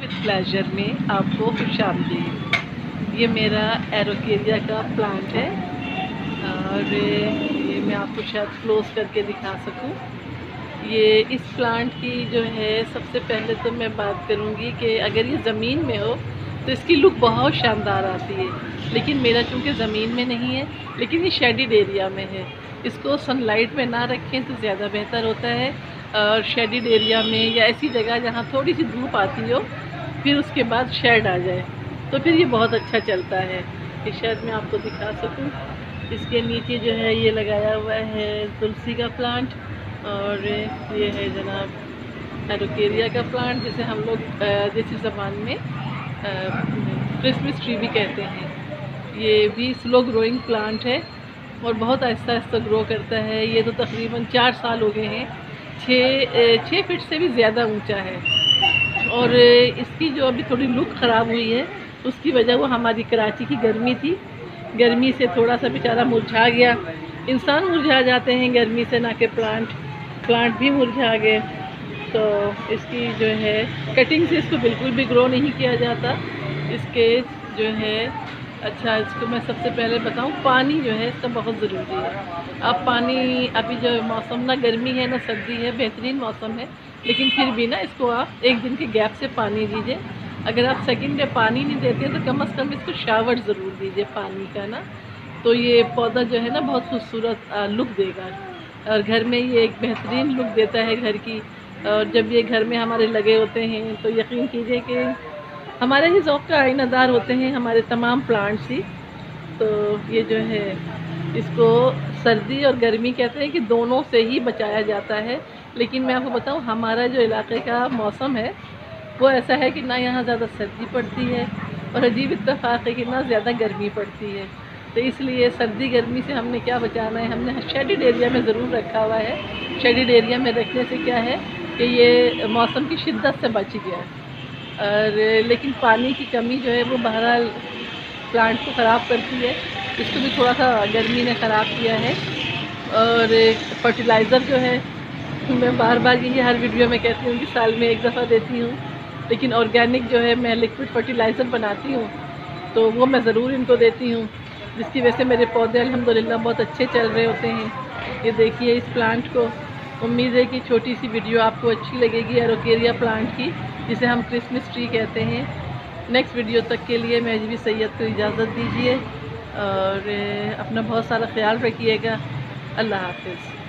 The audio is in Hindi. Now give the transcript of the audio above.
विद प्लेजर में आपको खुश आमदीद ये मेरा एरोकेरिया का प्लांट है। और ये मैं आपको शायद क्लोज करके दिखा सकूँ। ये इस प्लांट की जो है, सबसे पहले तो मैं बात करूँगी कि अगर ये ज़मीन में हो तो इसकी लुक बहुत शानदार आती है। लेकिन मेरा चूँकि ज़मीन में नहीं है, लेकिन ये शेडिड एरिया में है। इसको सनलाइट में ना रखें तो ज़्यादा बेहतर होता है। और शेडिड एरिया में या ऐसी जगह जहाँ थोड़ी सी धूप आती हो फिर उसके बाद शेड आ जाए। तो फिर ये बहुत अच्छा चलता है। कि शायद मैं आपको दिखा सकूँ। इसके नीचे जो है ये लगाया हुआ है तुलसी का प्लांट और ये है जनाब एरोकेरिया का प्लांट जिसे हम लोग देसी ज़बान में क्रिसमस ट्री भी कहते हैं। ये भी स्लो ग्रोइंग प्लांट है और बहुत आहिस्ता आहिस्ता ग्रो करता है। ये तो तकरीबन चार साल हो गए हैं। छः छः फिट से भी ज़्यादा ऊँचा है। और इसकी जो अभी थोड़ी लुक ख़राब हुई है, उसकी वजह वो हमारी कराची की गर्मी थी। गर्मी से थोड़ा सा बेचारा मुरझा गया। इंसान मुरझा जाते हैं गर्मी से, ना कि प्लांट प्लांट भी मुरझा गए। तो इसकी जो है कटिंग से इसको बिल्कुल भी ग्रो नहीं किया जाता। इसके जो है अच्छा इसको मैं सबसे पहले बताऊँ, पानी जो है इसका बहुत ज़रूरी है। अब पानी अभी जो मौसम, ना गर्मी है, ना सर्दी है, बेहतरीन मौसम है, लेकिन फिर भी ना इसको आप एक दिन के गैप से पानी दीजिए। अगर आप सेकंड डे पानी नहीं देते तो कम अज़ कम इसको शावर ज़रूर दीजिए पानी का ना। तो ये पौधा जो है ना बहुत खूबसूरत लुक देगा। और घर में ये एक बेहतरीन लुक देता है घर की। और जब ये घर में हमारे लगे होते हैं तो यकीन कीजिए कि हमारे ही ज़ौक़ का आइनादार होते हैं हमारे तमाम प्लांट्स ही। तो ये जो है, इसको सर्दी और गर्मी कहते हैं कि दोनों से ही बचाया जाता है। लेकिन मैं आपको बताऊँ, हमारा जो इलाके का मौसम है, वो ऐसा है कि ना यहाँ ज़्यादा सर्दी पड़ती है और अजीब इतफाक़ है कि ना ज़्यादा गर्मी पड़ती है। तो इसलिए सर्दी गर्मी से हमने क्या बचाना है? हमने शेडिड एरिया में ज़रूर रखा हुआ है। शेडिड एरिया में रखने से क्या है कि ये मौसम की शिद्दत से बच गया और लेकिन पानी की कमी जो है वो बहरहाल प्लांट को ख़राब करती है। इसको भी थोड़ा सा गर्मी ने ख़राब किया है। और फर्टिलाइज़र जो है, मैं बार बार यही हर वीडियो में कहती हूँ कि साल में एक दफ़ा देती हूँ। लेकिन ऑर्गेनिक जो है, मैं लिक्विड फर्टिलाइज़र बनाती हूँ तो वो मैं ज़रूर इनको देती हूँ। जिसकी वजह से मेरे पौधे अल्हम्दुलिल्लाह बहुत अच्छे चल रहे होते हैं। ये देखिए इस प्लांट को। उम्मीद है कि छोटी सी वीडियो आपको अच्छी लगेगी एरोकेरिया प्लांट की, जिसे हम क्रिसमस ट्री कहते हैं। नेक्स्ट वीडियो तक के लिए मैं भी सैयद को इजाज़त दीजिए और अपना बहुत सारा ख्याल रखिएगा। अल्लाह हाफिज़।